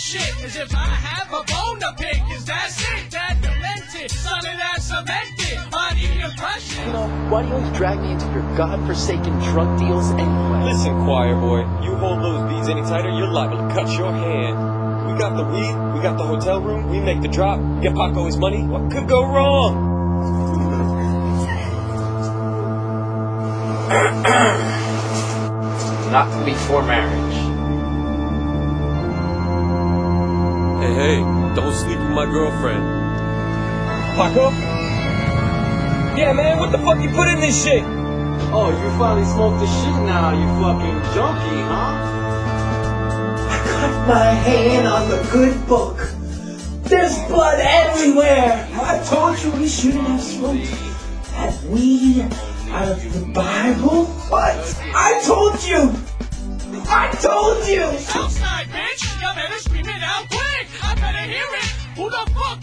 this shit as if I have a bone to pick. Is that it? That demented, something that's cemented. On the impression. You know, why do you always drag me into your godforsaken drug deals anyway? Listen, choir boy, you hold those beads any tighter, you're liable to cut your hand. We got the weed, we got the hotel room, we make the drop, get Paco his money. What could go wrong? Not before marriage. Hey, hey, don't sleep with my girlfriend. Paco? Yeah, man, what the fuck you put in this shit? Oh, you finally smoked the shit now, you fucking junkie, huh? I cut my hand on the good book. There's blood everywhere. I told you we shouldn't have smoked that weed out of the Bible. What? I told you. I told you. Outside, bitch! You better scream it out quick! I better hear it! Who the fuck